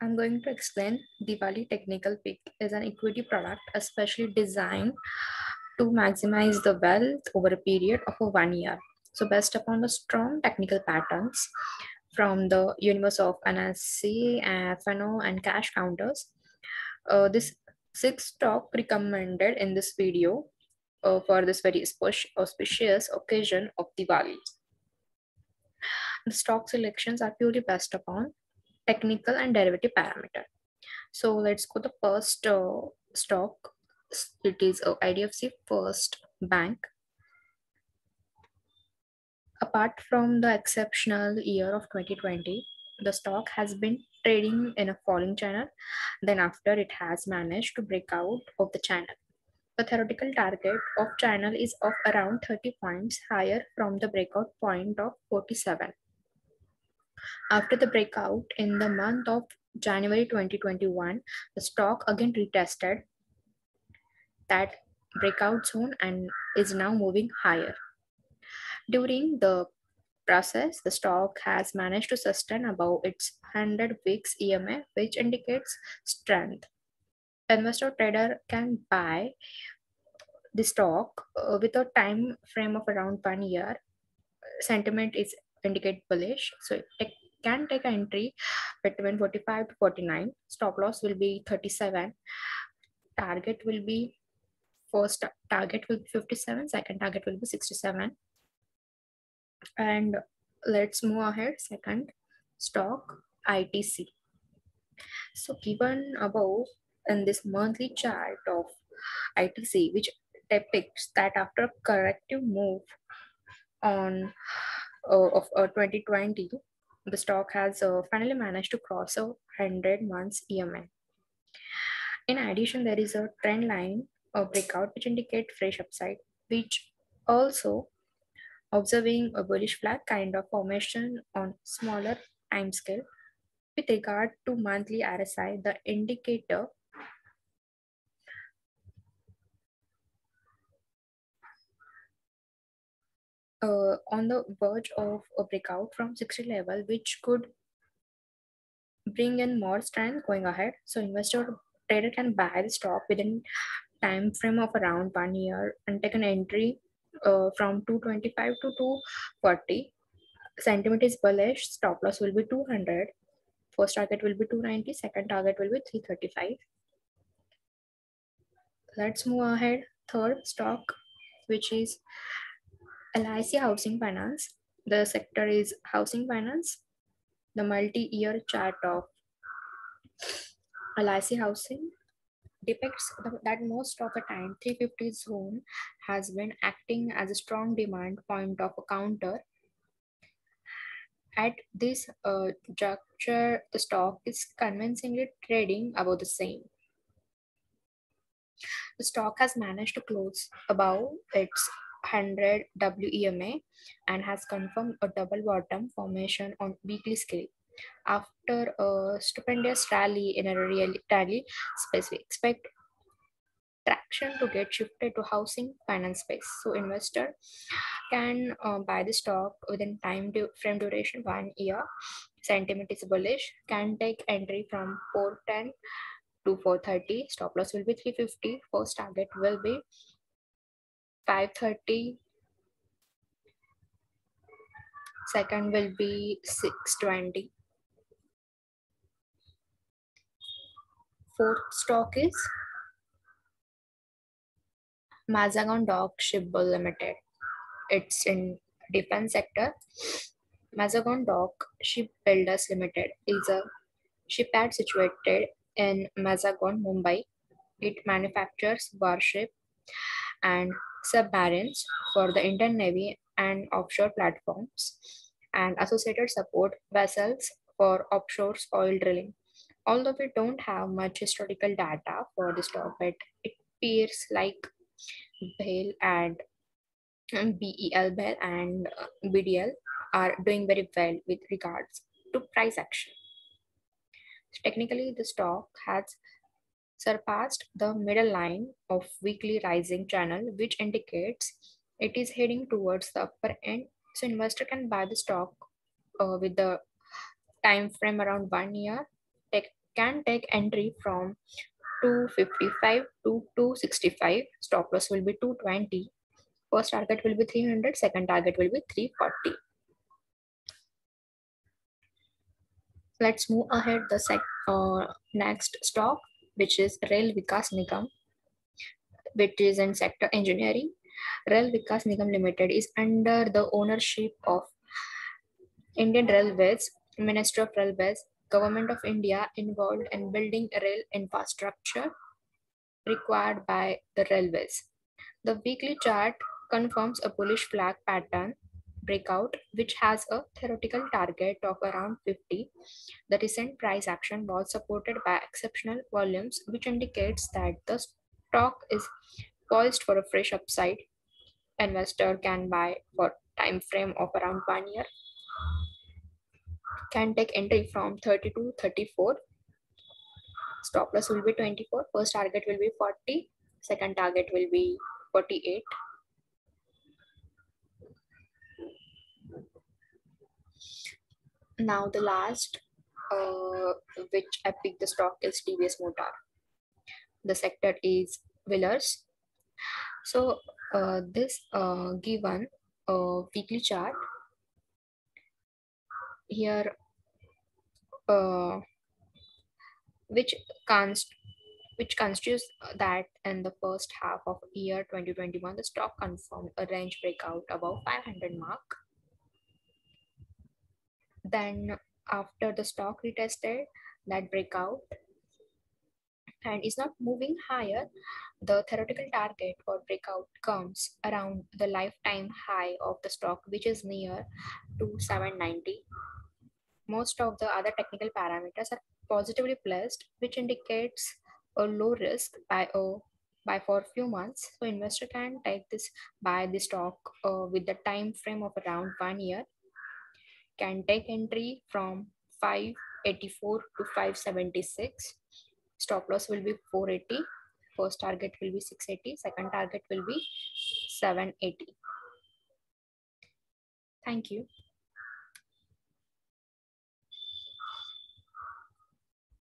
I'm going to explain Diwali Technical Pick is an equity product especially designed to maximize the wealth over a period of a one year. So based upon the strong technical patterns from the universe of NSE, FNO, and cash counters, uh, this six stock recommended in this video uh, for this very auspicious occasion of Diwali. The stock selections are purely based upon technical and derivative parameter. So let's go the first uh, stock. It is uh, IDFC First Bank. Apart from the exceptional year of 2020, the stock has been trading in a falling channel. Then after it has managed to break out of the channel. The theoretical target of channel is of around 30 points higher from the breakout point of 47. After the breakout in the month of January 2021, the stock again retested that breakout zone and is now moving higher. During the process, the stock has managed to sustain above its 100 weeks EMA, which indicates strength. Investor trader can buy the stock uh, with a time frame of around one year. Sentiment is indicate bullish. So it can take an entry between 45 to 49. Stop loss will be 37. Target will be first target will be 57. Second target will be 67. And let's move ahead. Second stock ITC. So given above in this monthly chart of ITC, which depicts that after corrective move on of uh, 2020, the stock has uh, finally managed to cross a 100 months EMA. In addition, there is a trend line a breakout which indicate fresh upside, which also observing a bullish flag kind of formation on smaller time scale. With regard to monthly RSI, the indicator uh, on the verge of a breakout from 60 level, which could bring in more strength going ahead. So investor trader can buy the stock within time frame of around one year and take an entry uh, from 225 to 240. Sentiment is bullish. Stop loss will be 200. First target will be 290. Second target will be 335. Let's move ahead. Third stock, which is LIC Housing Finance. The sector is housing finance. The multi-year chart of LIC Housing depicts that most of the time 350 zone has been acting as a strong demand point of a counter. At this uh, juncture, the stock is convincingly trading above the same. The stock has managed to close above its 100 WEMA and has confirmed a double bottom formation on weekly scale. After a stupendous rally in a real rally space, we expect traction to get shifted to housing finance space. So investor can uh, buy the stock within time du frame duration one year. Sentiment is bullish. Can take entry from 410 to 430. Stop loss will be 350. First target will be 5.30 second will be 6.20 fourth stock is Mazagon Dock Shipbuild Limited. It's in defense sector. Mazagon Dock Shipbuilders Limited is a shipyard situated in Mazagon, Mumbai. It manufactures warship and submarines for the Indian Navy and offshore platforms, and associated support vessels for offshore oil drilling. Although we don't have much historical data for this topic, it appears like BEL and um, BEL BEL and uh, BDL are doing very well with regards to price action. Technically, the stock has surpassed the middle line of weekly rising channel, which indicates it is heading towards the upper end. So investor can buy the stock uh, with the time frame around one year. They can take entry from 255 to 265. Stop loss will be 220. First target will be 300. Second target will be 340. Let's move ahead the sec uh, next stock, which is Rail Vikas Nigam, which is in sector engineering. Rail Vikas Nigam Limited is under the ownership of Indian Railways, Ministry of Railways, Government of India involved in building rail infrastructure required by the railways. The weekly chart confirms a bullish flag pattern breakout, which has a theoretical target of around 50. The recent price action was supported by exceptional volumes, which indicates that the stock is poised for a fresh upside. Investor can buy for time frame of around one year. Can take entry from 30 to 34. Stop loss will be 24. First target will be 40. Second target will be 48. Now the last uh, which I picked the stock is TVS Motor. The sector is Wheelers. So uh, this uh, given a weekly chart here uh, which const which constitutes that in the first half of year 2021 the stock confirmed a range breakout above 500 mark then after the stock retested that breakout and is not moving higher, the theoretical target for breakout comes around the lifetime high of the stock, which is near to 790. Most of the other technical parameters are positively placed, which indicates a low risk by a by for a few months. So investor can take this buy the stock uh, with the time frame of around one year can take entry from 584 to 576. Stop loss will be 480. First target will be 680. Second target will be 780. Thank you.